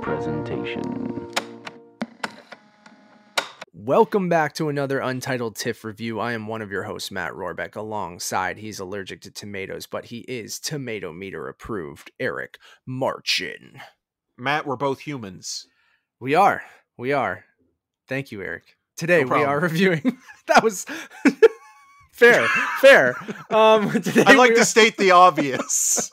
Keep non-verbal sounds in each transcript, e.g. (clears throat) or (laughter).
presentation. Welcome back to another Untitled TIFF review. I am one of your hosts, Matt Rorabeck. Alongside, he's allergic to tomatoes, but he is tomato meter approved, Eric Marchin. Matt, we're both humans. We are. We are. Thank you, Eric. Today No we are reviewing. (laughs) that was fair. Fair. Um, (laughs) today I'd like to are- state the (laughs) obvious.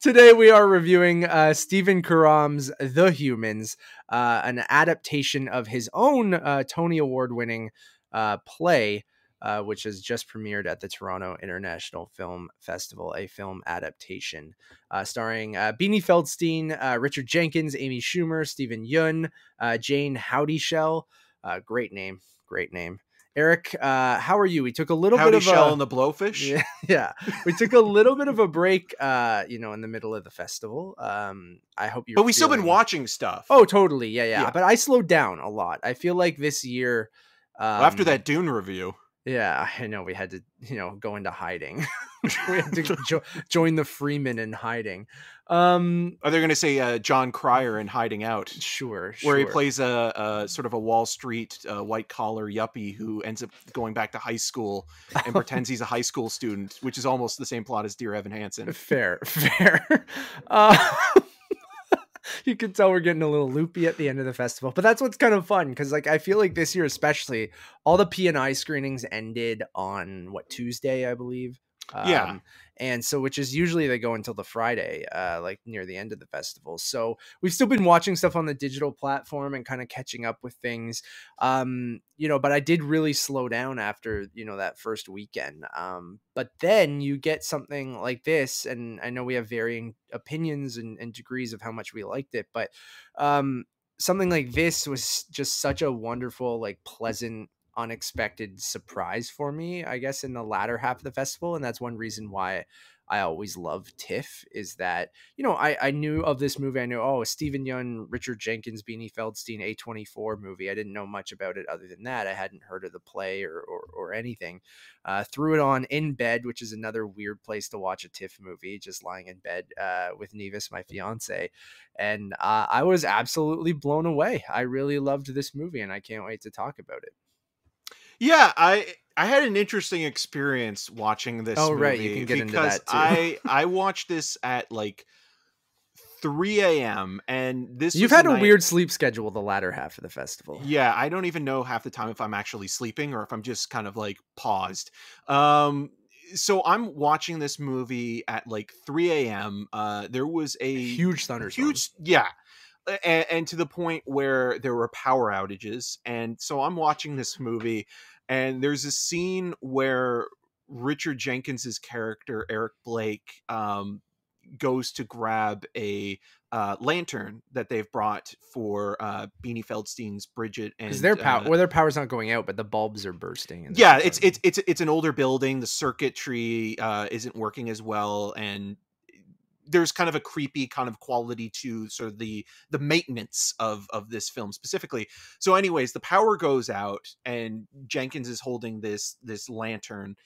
Today we are reviewing uh, Stephen Karam's The Humans, uh, an adaptation of his own uh, Tony Award-winning uh, play, uh, which has just premiered at the Toronto International Film Festival, a film adaptation uh, starring uh, Beanie Feldstein, uh, Richard Jenkins, Amy Schumer, Steven Yeun, uh, Jayne Houdyshell. Uh, great name, great name. Eric, uh, how are you? We took a little Howdy bit of Shell a and the Blowfish. yeah, (laughs) yeah. We took a little bit of a break, uh, you know, in the middle of the festival. Um, I hope you. But we've still been watching stuff. Oh, totally. Yeah, yeah, Yeah. But I slowed down a lot. I feel like this year. Um, Well, after that Dune review. Yeah, I know we had to, you know, go into hiding. (laughs) we had to (laughs) jo- join the Fremen in hiding. Um, Are they going to say uh, Jon Cryer in Hiding Out? sure, Where he plays a, a sort of a Wall Street uh, white collar yuppie who ends up going back to high school and (laughs) pretends he's a high school student, which is almost the same plot as Dear Evan Hansen. Fair, fair. Uh, (laughs) you can tell we're getting a little loopy at the end of the festival, but that's what's kind of fun because, like, I feel like this year, especially, all the P and I screenings ended on what Tuesday, I believe. Yeah. Um, and so which is usually they go until the Friday, uh, like near the end of the festival. So we've still been watching stuff on the digital platform and kind of catching up with things um you know but i did really slow down after you know that first weekend um but then you get something like this and i know we have varying opinions and, and degrees of how much we liked it but um something like this was just such a wonderful like pleasant unexpected surprise for me i guess in the latter half of the festival and that's one reason why I always love TIFF is that, you know, I, I knew of this movie. I knew, oh, Steven Yeun, Richard Jenkins, Beanie Feldstein, A24 movie. I didn't know much about it other than that. I hadn't heard of the play or, or, or anything. Uh, threw it on in bed, which is another weird place to watch a TIFF movie, just lying in bed uh, with Nevis, my fiance. And uh, I was absolutely blown away. I really loved this movie and I can't wait to talk about it. Yeah, I I had an interesting experience watching this. Oh, right, you can get into because that, too. I I watched this at like 3 a.m. and this You've had a night- weird sleep schedule the latter half of the festival. Yeah, I don't even know half the time if I'm actually sleeping or if I'm just kind of like paused. Um, so I'm watching this movie at like 3 a.m. Uh, there was a Huge thunderstorm. huge, yeah, and, and to the point where there were power outages. And so I'm watching this movie, and there's a scene where Richard Jenkins's character Eric Blake um, goes to grab a uh, lantern that they've brought for uh, Beanie Feldstein's Bridget and their power, uh, well, their power's not going out, but the bulbs are bursting. yeah, it's it's it's it's an older building. The circuitry uh, isn't working as well, and there's kind of a creepy kind of quality to sort of the the maintenance of of this film specifically. So, anyways, the power goes out, and Jenkins is holding this this lantern,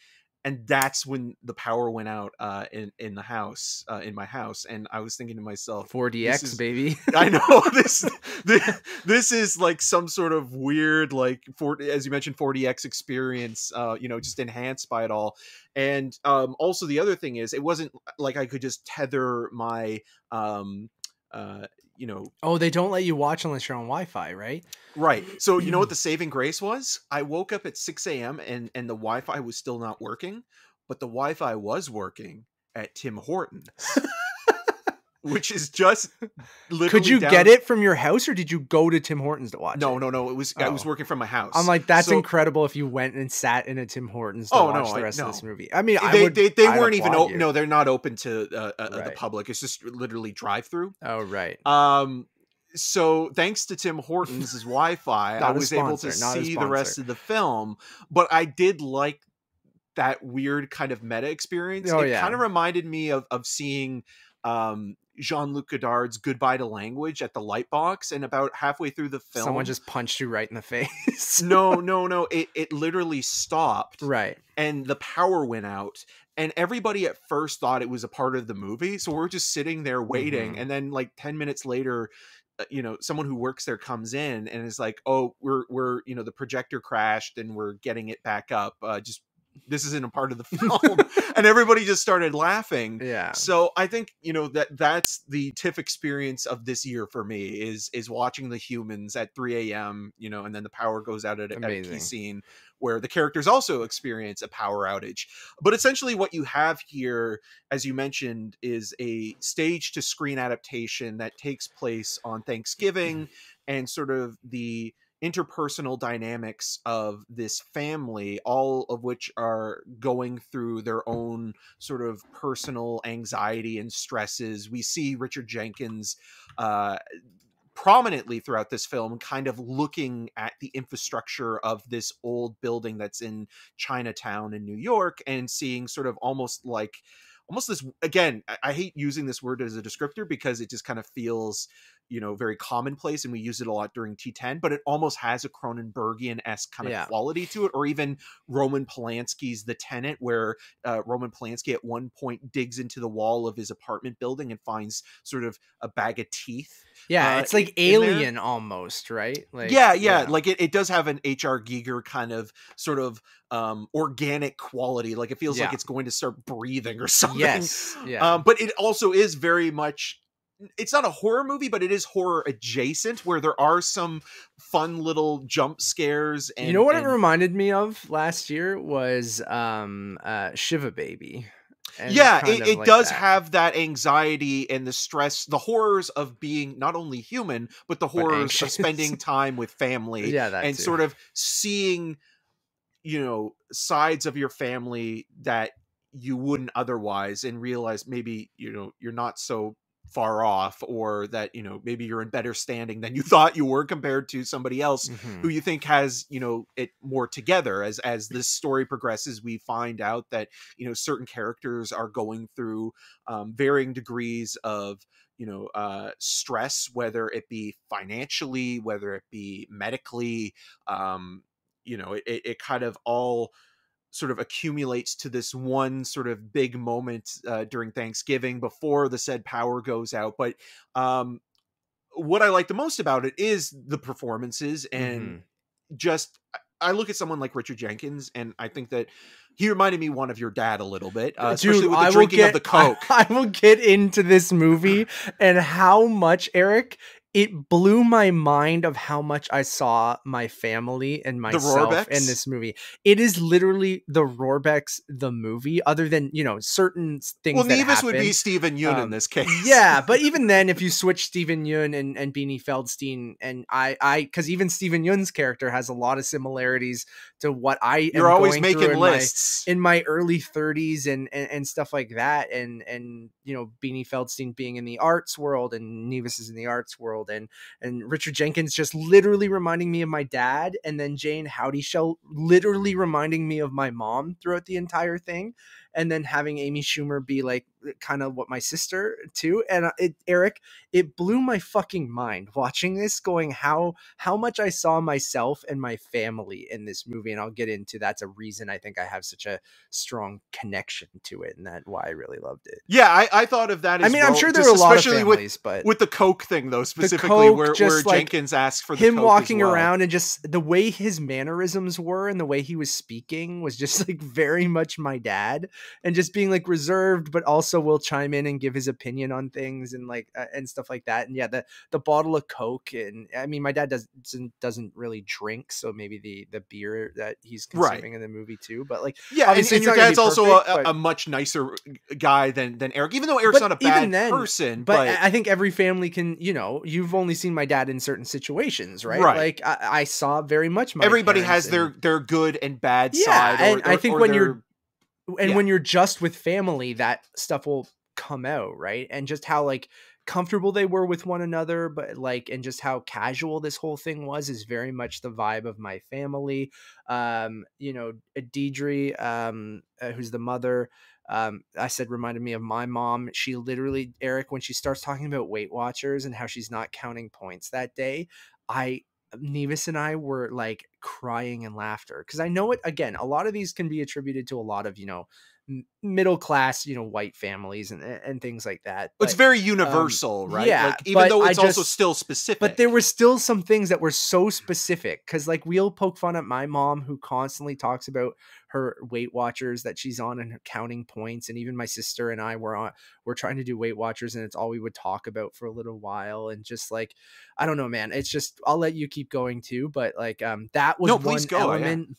and that's when the power went out uh, in in the house uh, in my house, and I was thinking to myself, 4DX, is- baby. (laughs) I know (laughs) this, this this is like some sort of weird like for as you mentioned 4DX experience uh you know just enhanced by it all and um also the other thing is it wasn't like I could just tether my um uh you know Oh, they don't let you watch unless you're on Wi-Fi, right? right. So you know what the saving grace was? I woke up at 6 a.m and and the Wi-Fi was still not working but the Wi-Fi was working at Tim Hortons (laughs) which is just literally Could you down- get it from your house, or did you go to Tim Hortons to watch No, it? no, no. It was I was Oh. working from my house. I'm like, that's So incredible. If you went and sat in a Tim Hortons to Oh, no, watch the I- rest of this movie, I mean, I They, would, they, they weren't even open. No, they're not open to uh, uh, the public. It's just literally drive through. Oh, right. Um, so thanks to Tim Hortons' (laughs) Wi-Fi, I was able to sponsor, not a see the rest of the film. But I did like that weird kind of meta experience. Oh, it yeah. kind of reminded me of of seeing um Jean-Luc Godard's Goodbye to Language at the Lightbox, and about halfway through the film, Someone just punched you right in the face. no, (laughs) no, no. It it literally stopped, right. and the power went out and everybody at first thought it was a part of the movie so we're just sitting there waiting Mhm. and then like 10 minutes later uh, you know someone who works there comes in and is like oh we're we're you know the projector crashed and we're getting it back up uh, just this isn't a part of the (laughs) film and everybody just started laughing. Yeah. so i think you know that that's the tiff experience of this year for me is is watching the humans at 3 a.m you know and then the power goes out at, a- at a key scene where the characters also experience a power outage. But essentially what you have here as you mentioned is a stage to screen adaptation that takes place on thanksgiving (clears throat) and sort of the interpersonal dynamics of this family all of which are going through their own sort of personal anxiety and stresses. We see richard jenkins uh prominently throughout this film kind of looking at the infrastructure of this old building that's in chinatown in new york and seeing sort of almost like almost this again I, hate using this word as a descriptor because it just kind of feels you know very commonplace and we use it a lot during t10 but it almost has a cronenbergian-esque kind of Yeah. quality to it or even roman polanski's the tenant where uh, roman polanski at one point digs into the wall of his apartment building and finds sort of a bag of teeth Yeah, uh, it's like. Alien almost, right? Like yeah, yeah, like it, it does have an hr giger kind of sort of um organic quality like it feels like it's going to start breathing or (laughs) something yes, yeah, um but it also is very much it's not a horror movie but it is horror adjacent where there are some fun little jump scares and you know what and- it reminded me of last year was um uh Shiva Baby. Yeah it, it like does that. have that anxiety and the stress the horrors of being not only human but the horrors anxious. of spending (laughs) time with family yeah, and too. sort of seeing you know sides of your family that you wouldn't otherwise and realize maybe you know you're not so far off or that you know maybe you're in better standing than you (laughs) thought you were compared to somebody else Mhm. who you think has you know it more together as as this story progresses we find out that you know certain characters are going through um, varying degrees of you know uh stress whether it be financially whether it be medically um you know it it kind of all sort of accumulates to this one sort of big moment uh, during Thanksgiving before the said power goes out. But um, what I like the most about it is the performances and Mhm. just I look at someone like Richard Jenkins and I think that he reminded me one of your dad a little bit, uh, especially Dude, with the will drinking get, of the (laughs) coke. I, I will get into this movie and how much Eric. It blew my mind of how much I saw my family and myself in this movie. It is literally the Rorabecks the movie, other than you know certain things. well, Nevis would be. Steven Yeun in Um, this case. yeah, but even (laughs) then, if you switch Steven Yeun and, and Beanie Feldstein, and I, I, because even Steven Yeun's character has a lot of similarities to what I you're am always going making in my- in my early 30s and, and and stuff like that and and you know Beanie Feldstein being in the arts world and Nevis is in the arts world and and Richard Jenkins just literally reminding me of my dad and then Jayne Houdyshell literally reminding me of my mom throughout the entire thing and then having Amy Schumer be like kind of what my sister too and uh, it Eric it blew my fucking mind watching this going how how much I saw myself and my family in this movie and I'll get into that's a reason I think I have such a strong connection to it and that why I really loved it. yeah, I, I thought of that. As I mean, I'm sure there are a lot of especially with families, but with the coke thing though specifically where, where like jenkins asked for the him walking well. around and just the way his mannerisms were and the way he was speaking was just like very much my dad and just being like reserved but also will chime in and give his opinion on things and like uh, and stuff like that and yeah the the bottle of coke and i mean my dad doesn't doesn't really drink so maybe the the beer that he's Right. consuming in the movie too but like yeah and, and your dad's also perfect, a, but- a much nicer guy than than eric even though eric's But not a bad then- person but, but, I think every family can, you know, you've only seen my dad in certain situations, right? Right. Like I, I saw very much my everybody has their and- their good and bad Yeah, side or, and I think or when you're- and yeah. when you're just with family, that stuff will come out, right? And just how like comfortable they were with one another, but like and just how casual this whole thing was is very much the vibe of my family. Um, you know, Deirdre, um, uh, who's the mother, um, I said reminded me of my mom. She literally, Eric, when she starts talking about Weight Watchers and how she's not counting points that day, I Nevis and I were like crying in laughter because I know it again. A lot of these can be attributed to a lot of you know middle class, you know, white families and and things like that. But, it's very um, universal, um, right? Yeah, like, even though it's just, also still specific. But there were still some things that were so specific because, like, we'll poke fun at my mom who constantly talks about her Weight Watchers that she's on and counting points, and even my sister and I were on. We're trying to do Weight Watchers, and it's all we would talk about for a little while, and just like, I don't know, man. It's just I'll let you keep going too, but like, um, that was no, one go, element. Yeah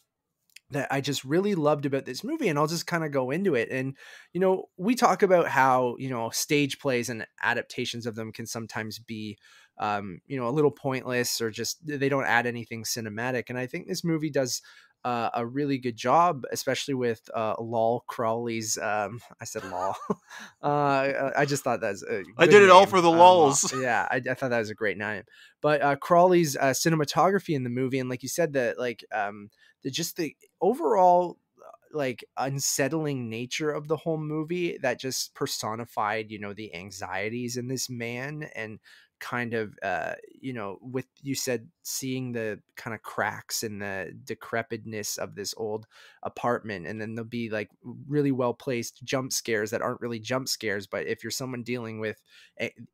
that I just really loved about this movie. And I'll just kind of go into it. And, you know, we talk about how, you know, stage plays and adaptations of them can sometimes be, um, you know, a little pointless or just they don't add anything cinematic. And I think this movie does uh, a really good job, especially with uh, Lol Crawley's. Um, I said Lol. (laughs) uh, I just thought that's. I did it name. all for the lols. Um, (laughs) yeah, I, I, thought that was a great name. But uh, Crawley's uh, cinematography in the movie, and like you said, that like um, the just the overall like unsettling nature of the whole movie that just personified you know the anxieties in this man and kind of uh you know with you said seeing the kind of cracks and the decrepitness of this old apartment and then there'll be like really well placed jump scares that aren't really jump scares but if you're someone dealing with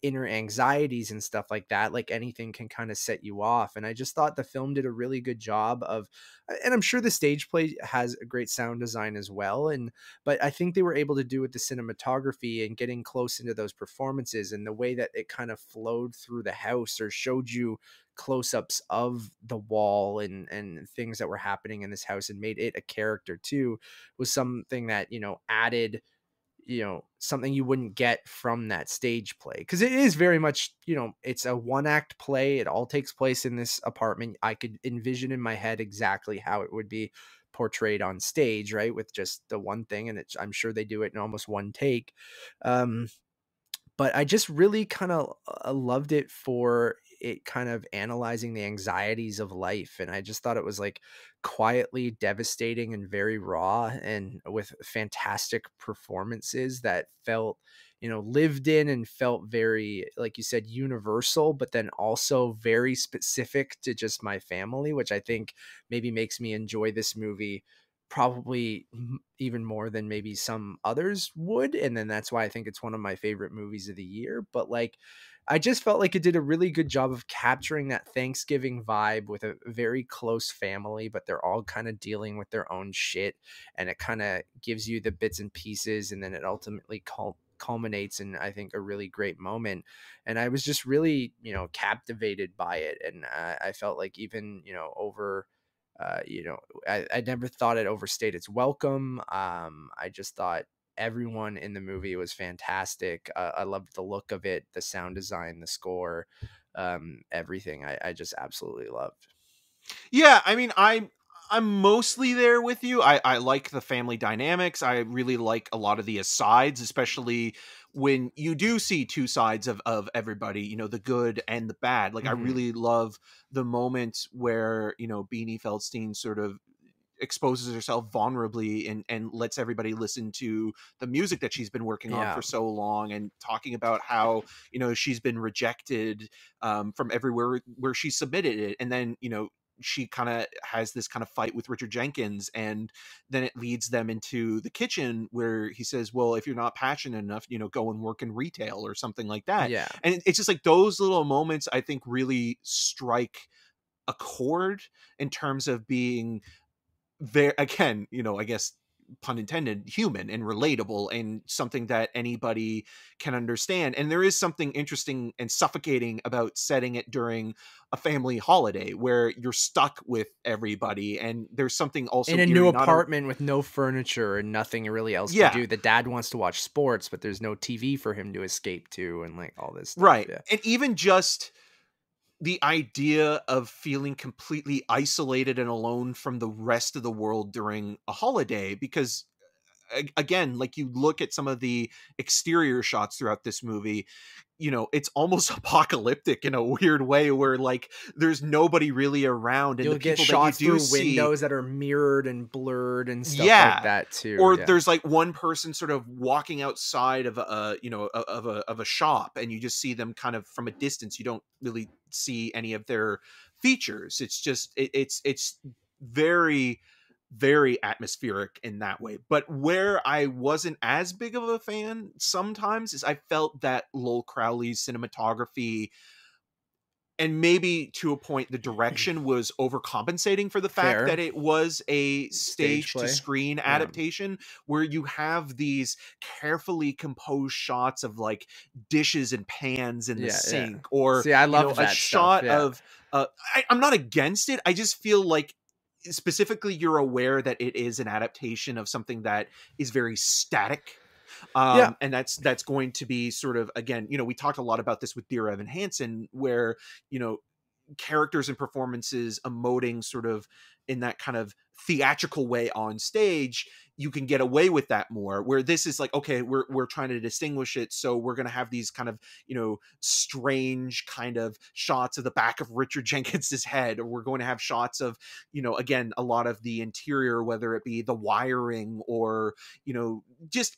inner anxieties and stuff like that like anything can kind of set you off and i just thought the film did a really good job of and i'm sure the stage play has a great sound design as well and but i think they were able to do with the cinematography and getting close into those performances and the way that it kind of flowed through the house or showed you close-ups of the wall and and things that were happening in this house and made it a character too was something that you know added you know something you wouldn't get from that stage play. Because it is very much you know it's a one act play it all takes place in this apartment i could envision in my head exactly how it would be portrayed on stage right with just the one thing and it's i'm sure they do it in almost one take um but I just really kind of uh, loved it for it kind of analyzing the anxieties of life. And I just thought it was like quietly devastating and very raw and with fantastic performances that felt, you know, lived in and felt very, like you said, universal, but then also very specific to just my family, which I think maybe makes me enjoy this movie probably even more than maybe some others would and then that's why I think it's one of my favorite movies of the year but like I just felt like it did a really good job of capturing that Thanksgiving vibe with a very close family but they're all kind of dealing with their own shit and it kind of gives you the bits and pieces and then it ultimately cul- culminates in I think a really great moment and I was just really you know captivated by it and I, I felt like even you know over uh, you know, I, I never thought it overstayed its welcome. Um, I just thought everyone in the movie was fantastic. Uh, I loved the look of it, the sound design, the score, um, everything. I, I just absolutely loved. Yeah, I mean, I I'm mostly there with you. I, I like the family dynamics. I really like a lot of the asides, especially when you do see two sides of, of everybody, you know, the good and the bad. Like mm-hmm. I really love the moment where, you know, Beanie Feldstein sort of exposes herself vulnerably and and lets everybody listen to the music that she's been working yeah. on for so long and talking about how you know she's been rejected um, from everywhere where she submitted it and then you know she kind of has this kind of fight with Richard Jenkins, and then it leads them into the kitchen where he says, "Well, if you're not passionate enough, you know, go and work in retail or something like that." Yeah, and it's just like those little moments I think really strike a chord in terms of being there again you know i guess pun intended human and relatable and something that anybody can understand and there is something interesting and suffocating about setting it during a family holiday where you're stuck with everybody and there's something also in a new apartment a... with no furniture and nothing really else yeah. to do the dad wants to watch sports but there's no tv for him to escape to and like all this stuff. right yeah. and even just the idea of feeling completely isolated and alone from the rest of the world during a holiday because again like you look at some of the exterior shots throughout this movie you know it's almost (laughs) apocalyptic in a weird way where like there's nobody really around and You'll the get people shots that you do through see, windows that are mirrored and blurred and stuff yeah, like that too or yeah. there's like one person sort of walking outside of a you know of a of a shop and you just see them kind of from a distance you don't really see any of their features it's just it, it's it's very very atmospheric in that way. But where I wasn't as big of a fan sometimes is I felt that Lol Crawley's cinematography and maybe to a point the direction was overcompensating for the fact Fair. that it was a Stage stage to screen adaptation where you have these carefully composed shots of like dishes and pans in the Yeah, yeah. sink or See, I you love know, that a shot yeah. of uh, I, i'm not against it i just feel like specifically you're aware that it is an adaptation of something that is very static um Yeah. and that's that's going to be sort of again you know we talked a lot about this with dear evan hansen where you know characters and performances emoting sort of in that kind of theatrical way on stage you can get away with that more where this is like okay we're we're trying to distinguish it so we're going to have these kind of you know strange kind of shots of the back of Richard (laughs) Jenkins's head or we're going to have shots of you know again a lot of the interior whether it be the wiring or you know just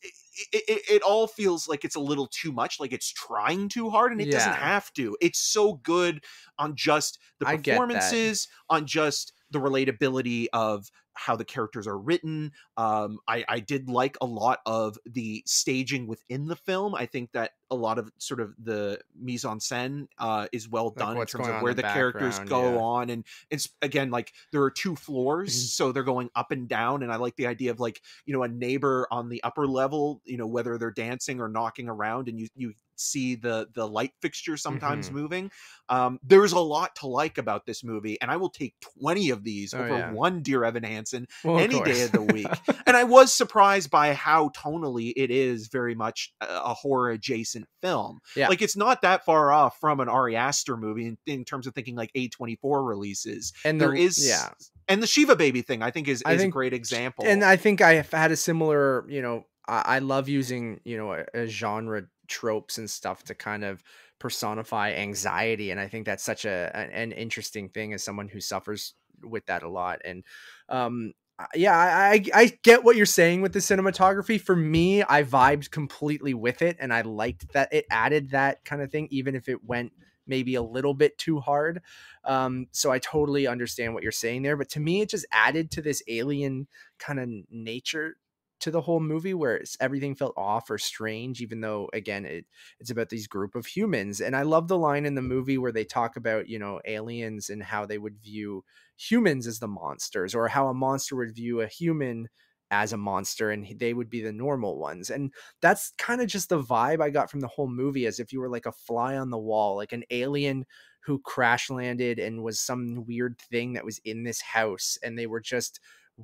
it, it, it all feels like it's a little too much like it's trying too hard and it doesn't have to it's so good on just the I get that. performances on just the relatability of how the characters are written um i i did like a lot of the staging within the film i think that a lot of sort of the mise en scène uh is well Like done in terms of where the the characters go yeah. on and it's again like there are two floors Mhm. so they're going up and down and i like the idea of like you know a neighbor on the upper level you know whether they're dancing or knocking around and you you see the the light fixture sometimes Mhm. moving um there's a lot to like about this movie and i will take 20 of these Oh, over yeah. one dear evan hansen Well, of any day of the week. and i was surprised by how tonally it is very much a, horror adjacent film. Yeah. like it's not that far off from an ari aster movie in, in terms of thinking like a24 releases. And there the- is yeah. and the shiva baby thing i think is, I is think- a great example. and I think I have had a similar, you know, I, I love using, you know, a, a genre tropes and stuff to kind of personify anxiety, and I think that's such a an, interesting thing as someone who suffers with that a lot. And um, yeah, I, I I get what you're saying with the cinematography. For me, I vibed completely with it, and I liked that it added that kind of thing, even if it went maybe a little bit too hard. Um, so I totally understand what you're saying there, but to me, it just added to this alien kind of nature to the whole movie where everything felt off or strange even though again it, it's about these group of humans and i love the line in the movie where they talk about you know aliens and how they would view humans as the monsters or how a monster would view a human as a monster and they would be the normal ones and that's kind of just the vibe i got from the whole movie as if you were like a fly on the wall like an alien who crash landed and was some weird thing that was in this house and they were just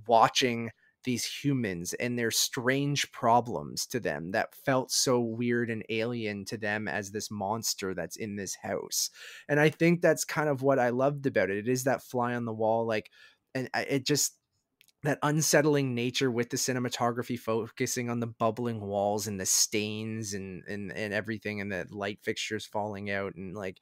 watching these humans and their strange problems to them that felt so weird and alien to them as this monster that's in this house. And I think that's kind of what I loved about it. It is that fly on the wall, like, and it just that unsettling nature with the cinematography focusing on the bubbling walls and the stains and and and everything and the light fixtures falling out and like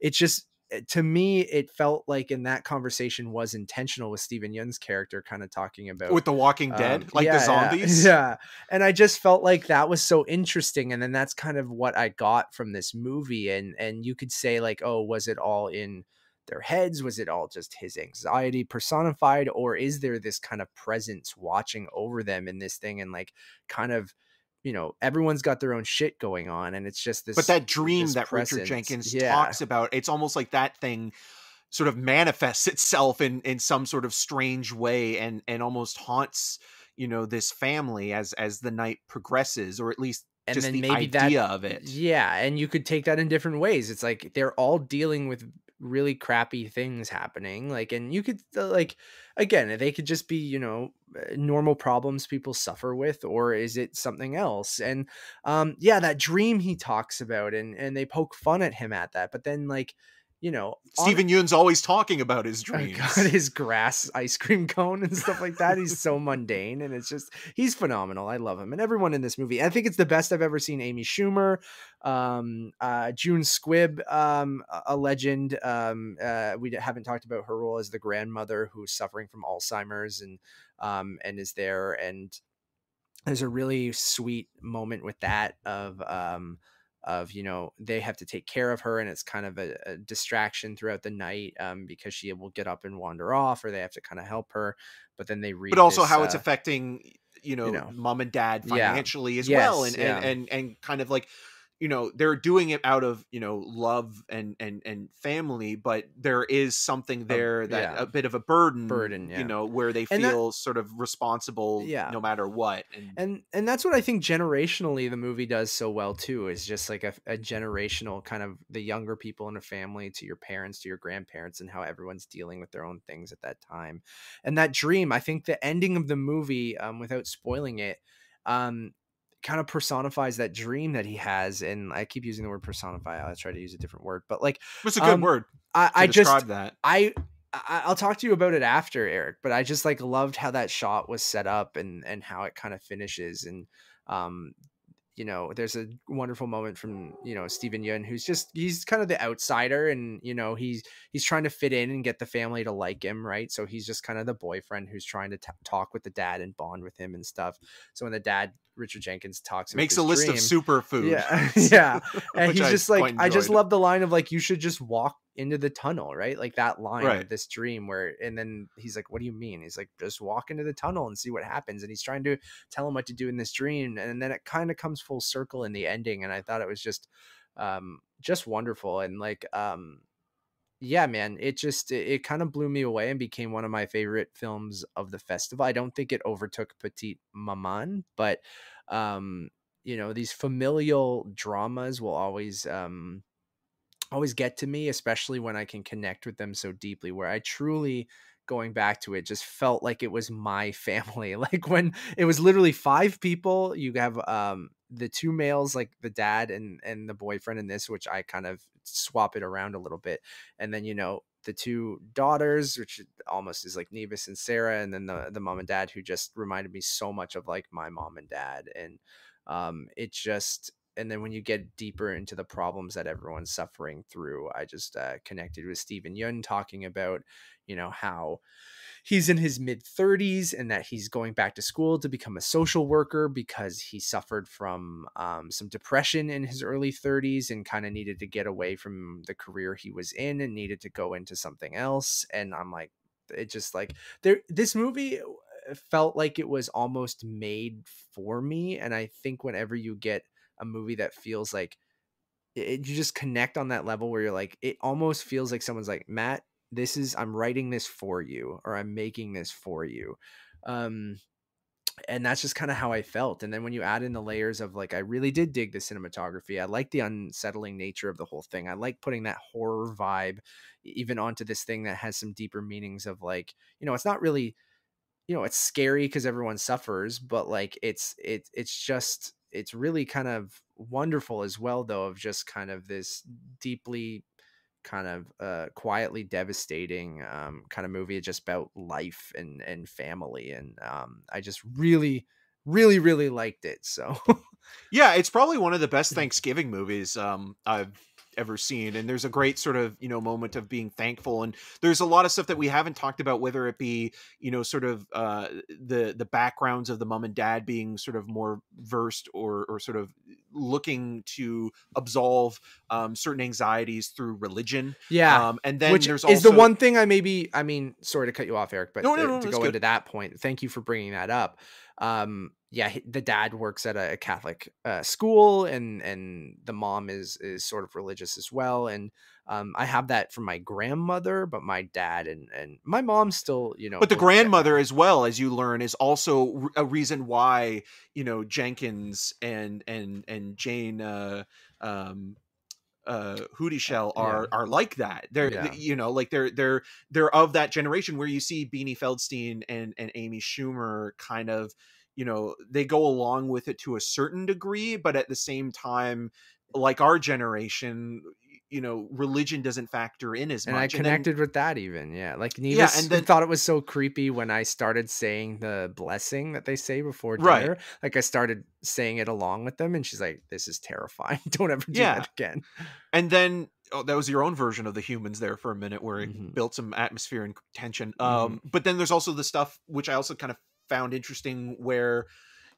it just to me it felt like in that conversation was intentional with Steven Yeun's character kind of talking about with the walking dead um, like yeah, the yeah, (laughs) zombies Yeah. And I just felt like that was so interesting. And then that's kind of what I got from this movie. And and you could say, like, oh, was it all in their heads? Was it all just his anxiety personified? Or is there this kind of presence watching over them in this thing and like kind of you know, everyone's got their own shit going on, and it's just this. but that dream that Richard. Jenkins Yeah. talks about, it's almost like that thing sort of manifests (laughs) itself in in some sort of strange way and and almost haunts you know this family as as the night progresses or at least and just then the maybe that idea of it Yeah, and you could take that in different ways. It's like they're all dealing with really crappy things happening. Like, and you could uh, like again, they could just be you know uh, normal problems people suffer with, or is it something else? And um, yeah, that dream he talks about, and and they poke fun at him at that, but then like you know, Steven Yeun's always talking about his Oh, dreams. God, (laughs) his grass ice cream cone and stuff like that. He's so mundane, and it's just he's phenomenal. I love him, and everyone in this movie. I think it's the best I've ever seen. Amy Schumer, um, uh, June Squibb, um, a- a legend. Um, uh, we haven't talked about her role as the grandmother who's suffering from Alzheimer's and um, and is there. And there's a really sweet moment with that of um, of you know they have to take care of her and it's kind of a, a distraction throughout the night um, because she will get up and wander off or they have to kind of help her but then they read but also this, how it's uh, affecting you know, know. mom and dad Yeah. financially as Yes, well and, yeah. and and and kind of like you know they're doing it out of you know love and and and family but there is something there that yeah. a bit of a burden Burden, yeah. you know where they And that- feel sort of responsible Yeah. no matter what and, and and that's what I think generationally the movie does so well too is just like a, a generational kind of the younger people in a family to your parents to your grandparents and how everyone's dealing with their own things at that time and that dream I think the ending of the movie um, without spoiling it um, kind of personifies that dream that he has and I keep using the word personify I'll try to use a different word but like what's a good um, word I, I describe just that? I I- I'll talk to you about it after Eric, but I just like loved how that shot was set up and and how it kind of finishes and um you know there's a wonderful moment from you know Steven Yeun who's just he's kind of the outsider and you know he's he's trying to fit in and get the family to like him right? So he's just kind of the boyfriend who's trying to t- talk with the dad and bond with him and stuff. So when the dad Richard Jenkins talks about makes a this list dream- of superfoods. Yeah (laughs) yeah. (laughs) And he's I just like i just love the line of like you should just walk into the tunnel right? Like that line Right. of this dream where and then he's like what do you mean? He's like just walk into the tunnel and see what happens and he's trying to tell him what to do in this dream and then it kind of comes full circle in the ending and i thought it was just um just wonderful and like um yeah man it just it, kind of blew me away and became one of my favorite films of the festival. I don't think it overtook petite maman but um you know these familial dramas will always um always get to me especially when i can connect with them so deeply where i truly going back to it just felt like it was my (laughs) family. Like when it was literally five people you have um the two males like the dad and and the boyfriend in this which i kind of swap it around a little bit and then you know the two daughters which almost is like Nevis and Sarah and then the the mom and dad who just reminded me so much of like my mom and dad and um it just and then when you get deeper into the problems that everyone's suffering through i just uh, connected with steven yeun talking about you know how he's in his mid 30s and that he's going back to school to become a social worker because he suffered from um, some depression in his early 30s and kind of needed to get away from the career he was in and needed to go into something else. And i'm like it just like there this movie uh, felt like it was almost made for me. And i think whenever you get a movie that feels like it, you just connect on that level where you're like it almost feels like someone's like matt this is i'm writing this for you or i'm making this for you um and that's just kind of how i felt and then when you add in the layers of like i really did dig the cinematography i like the unsettling nature of the whole thing i like putting that horror vibe even onto this thing that has some deeper meanings of like you know it's not really you know it's scary because everyone suffers but like it's it it's just it's really kind of wonderful as well though of just kind of this deeply kind of uh quietly devastating um kind of movie just about life and and family and um i just really really really liked it so. Yeah, it's probably one of the best (laughs) Thanksgiving movies um, I've ever seen, and there's a great sort of you know moment of being thankful, and there's a lot of stuff that we haven't talked about, whether it be you know sort of uh, the the backgrounds of the mom and dad being sort of more versed or or sort of looking to absolve um, certain anxieties through religion, yeah um, and then which there's is also the one thing I maybe I mean sorry to cut you off Eric but No, no, to, no, to go good. into that point thank you for bringing that up um yeah the dad works at a, Catholic uh, school and and the mom is is sort of religious as well and um I have that from my grandmother but my dad and and my mom still you know but the grandmother as well as you learn is also a reason why you know jenkins and and and jane uh um uh houdyshell are are like that they're Yeah. you know like they're they're they're of that generation where you see beanie feldstein and and amy schumer kind of you know they go along with it to a certain degree but at the same time like our generation you know religion doesn't factor in as much. and much I then- connected with that even yeah like Nevis and then- thought it was so creepy when I started saying the blessing that they say before dinner Right. like I started saying it along with them and she's like this is terrifying (laughs) don't ever do Yeah. that again and then oh, that was your own version of the humans there for a minute where it Mhm. built some atmosphere and tension Mhm. um but then there's also the stuff which i also kind of found interesting where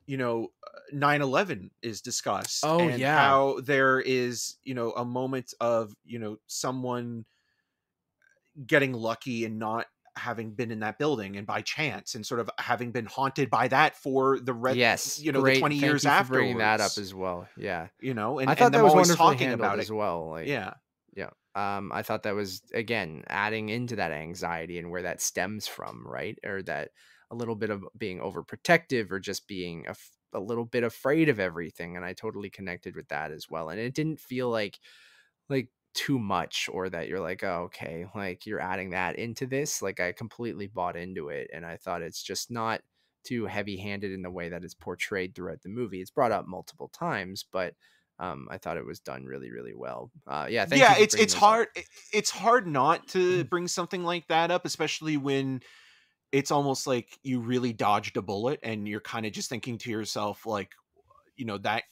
you know 9-11 is discussed Oh, and yeah. how there is you know a moment of you know someone getting lucky and not having been in that building and by chance and sort of having been haunted by that for the red yes, you know great. the 20 Thank years after bringing that up as well. Yeah, you know and, I thought and that was always talking about as well. Like, yeah yeah. Um, I thought that was again adding into that anxiety and where that stems from, right? Or that a little bit of being overprotective or just being a little bit afraid of everything. And I totally connected with that as well. And it didn't feel like like too much or that you're like, oh, okay, like you're adding that into this. Like I completely bought into it. And I thought it's just not too heavy handed in the way that it's portrayed throughout the movie. It's brought up multiple times, but um, I thought it was done really, really well. Uh, yeah, thank yeah it's it's those up. hard it's hard not to bring something like that up especially when it's almost like you really dodged a bullet and you're kind of just thinking to yourself like you know that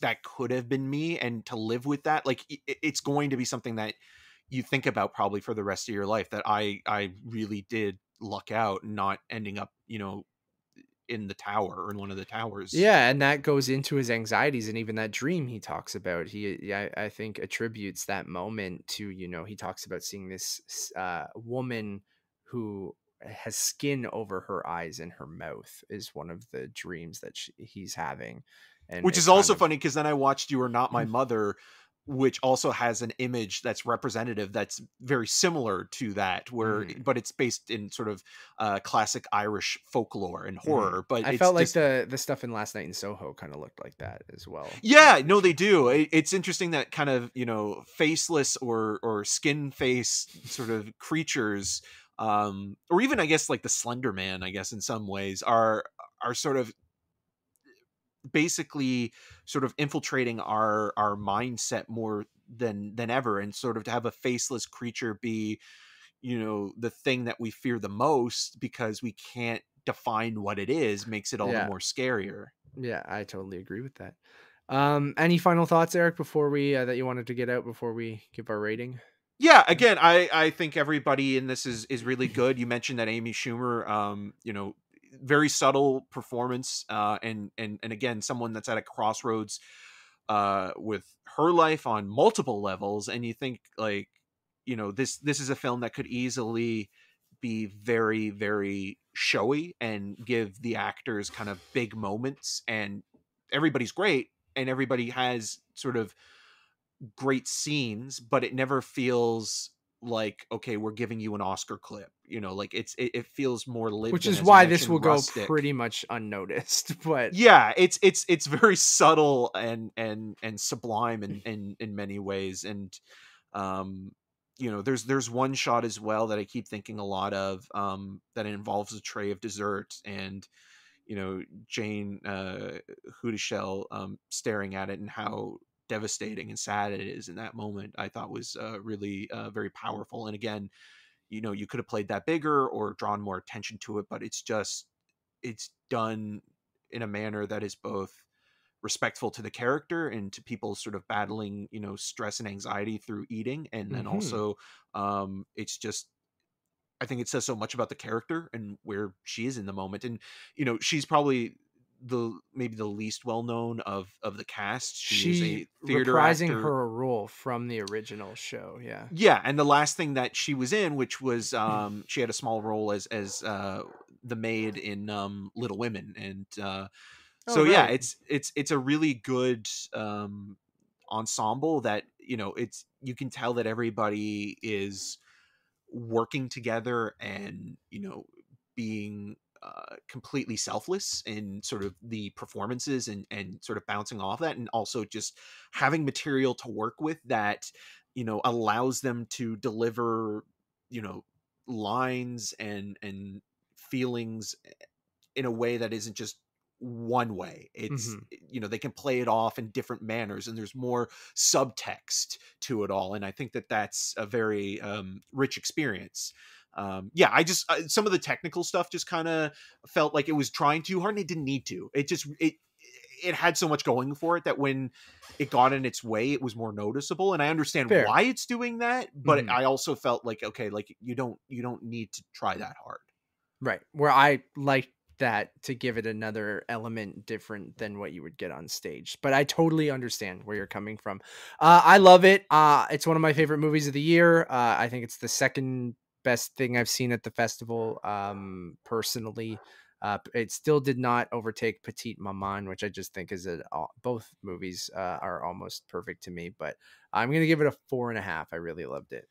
that could have been me and to live with that like i- i- it's going to be something that you think about probably for the rest of your life that i i really did luck out not ending up you know in the tower or in one of the towers Yeah, and that goes into his anxieties and even that dream he talks about. He, yeah, I think attributes that moment to you know he talks about seeing this uh, woman who has skin over her eyes and her mouth is one of the dreams that she, he's having, and which is also of- funny because then I watched "You Are Not My Mhm. Mother," which also has an image that's representative that's very similar to that, where Mhm. but it's based in sort of uh, classic Irish folklore and horror. But Mm-hmm. I felt like just- the the stuff in Last Night in Soho kind of looked like that as well. yeah, no, they do. It- It's interesting that kind of you know faceless or or skin face sort of creatures, um, or even I guess like the Slender Man, I guess in some ways are are sort of basically sort of infiltrating our our mindset more than than ever and sort of to have a faceless creature be you know the thing that we fear the most because we can't define what it is makes it all Yeah. the more scarier Yeah, I totally agree with that. Um, any final thoughts, Eric, before we uh, that you wanted to get out before we give our rating? Yeah again i i think everybody in this is is really (laughs) good. You mentioned that amy schumer um you know very subtle performance uh and and and again someone that's at a crossroads uh with her life on multiple levels and you think like you know this this is a film that could easily be very very showy and give the actors kind of big moments and everybody's great and everybody has sort of great scenes but it never feels like okay we're giving you an oscar clip you know like it's it, it feels more lived Which is why this will go pretty much unnoticed. (laughs) But yeah it's it's it's very subtle and and and sublime in in in many ways and um you know there's there's one shot as well that i keep thinking a lot of um that involves a tray of dessert and you know jane uh Houdyshell, um staring at it and how devastating and sad it is in that moment i thought was uh, really uh, very powerful and again you know you could have played that bigger or drawn more attention to it but it's just it's done in a manner that is both respectful to the character and to people sort of battling you know stress and anxiety through eating and then Mhm. also um it's just i think it says so much about the character and where she is in the moment and you know she's probably the maybe the least well known of of the cast she, is she a theater reprising actor. her role from the original show. Yeah. Yeah, and the last thing that she was in, which was (clears throat) um, she had a small role as as uh, the maid in um, Little Women, and uh, Oh, so yeah, it's it's it's a really good um, ensemble that you know it's you can tell that everybody is working together and you know being uh, completely selfless in sort of the performances and and sort of bouncing off that and also just having material to work with that you know allows them to deliver you know lines and and feelings in a way that isn't just one way it's Mhm. you know they can play it off in different manners and there's more subtext to it all and i think that that's a very um, rich experience um, yeah i just uh, some of the technical stuff just kind of felt like it was trying too hard and it didn't need to it just it it had so much going for it that when it got in its way it was more noticeable and i understand Fair. why it's doing that but Mhm. i also felt like okay like you don't you don't need to try that hard Right. Where I like that to give it another element different than what you would get on stage. But I totally understand where you're coming from. Uh, I love it. Uh, it's one of my favorite movies of the year. Uh, I think it's the second best thing I've seen at the festival. Um, personally, uh, it still did not overtake Petite Maman, which I just think is a both movies uh, are almost perfect to me. But I'm gonna give it a four and a half. I really loved it.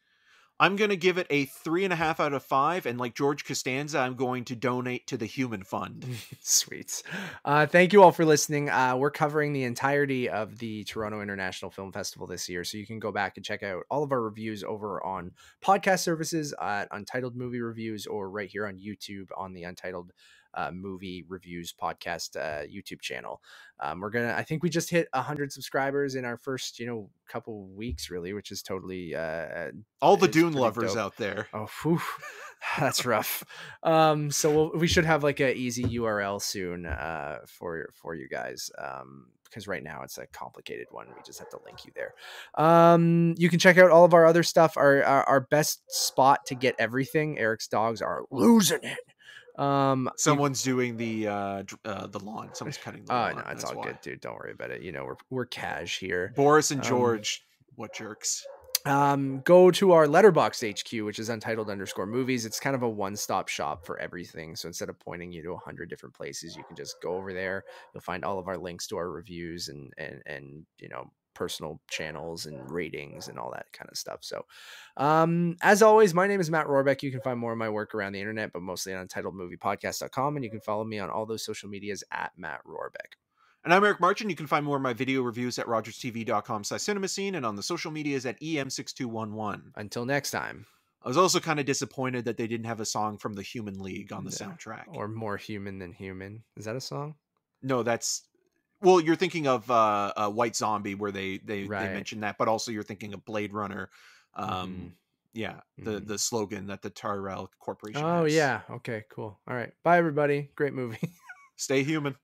I'm going to give it a three and a half out of five. And like George Costanza, I'm going to donate to the Human Fund. (laughs) Sweet. Uh, thank you all for listening. Uh, we're covering the entirety of the Toronto International Film Festival this year. So you can go back and check out all of our reviews over on podcast services at Untitled Movie Reviews or right here on YouTube on the Untitled uh, movie reviews podcast uh, YouTube channel. Um, we're gonna. I think we just hit hundred subscribers in our first, you know, couple weeks, really, which is totally uh, all the Dune lovers dope. out there. Oh, whew, (laughs) that's rough. um, so we'll, we should have like a easy URL soon uh, for for you guys. Um, because right now it's a complicated one. We just have to link you there. Um, you can check out all of our other stuff. Our, our, our best spot to get everything. Eric's dogs are losing it. Um, someone's you, doing the uh, uh, the lawn. Someone's cutting the oh, lawn. no, it's all why. good, dude. Don't worry about it. You know, we're we're cash here. Boris and um, George, um, what jerks. Um, go to our Letterboxd HQ, which is untitled underscore movies. It's kind of a one stop shop for everything. So instead of pointing you to a hundred different places, you can just go over there. You'll find all of our links to our reviews and and and you know personal channels and ratings and all that kind of stuff. So, um, as always, my name is Matt Rorabeck. You can find more of my work around the internet, but mostly on untitledmoviepodcast.com. And you can follow me on all those social medias at Matt Rorabeck. And I'm Eric Marchin. You can find more of my video reviews at rogerstv.com slash cinemascene and on the social medias at EM6211. Until next time. I was also kind of disappointed that they didn't have a song from the Human League on the yeah. soundtrack. Or More Human Than Human. Is that a song? No, that's well, you're thinking of uh, uh, White Zombie, where they they, right. they mentioned that, but also you're thinking of Blade Runner. Um, mm-hmm. Yeah, the mm-hmm. the slogan that the Tyrell Corporation. Oh has. yeah. Okay. Cool. All right. Bye, everybody. Great movie. (laughs) Stay human.